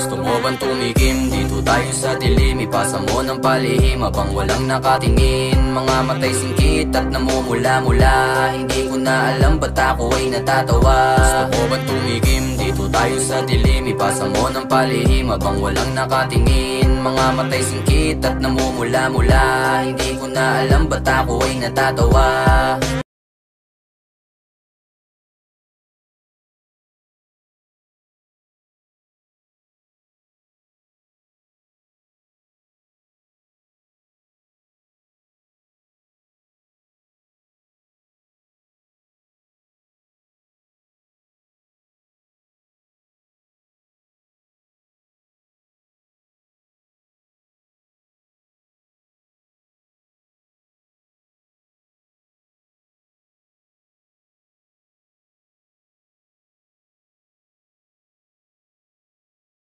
Gusto mo bang tumikim? Dito tayo sa dilim. Ipasa mo ng palihim Habang walang nakatingin. Mga matay singkit at namumula-mula Hindi ko na alam ba't ako ay natatawa. Gusto mo bang tumikim? Dito tayo sa dilim. Ipasa mo ng palihim Habang walang nakatingin. Mga matay singkit at namumula-mula Hindi ko na alam ba't ako ay natatawa.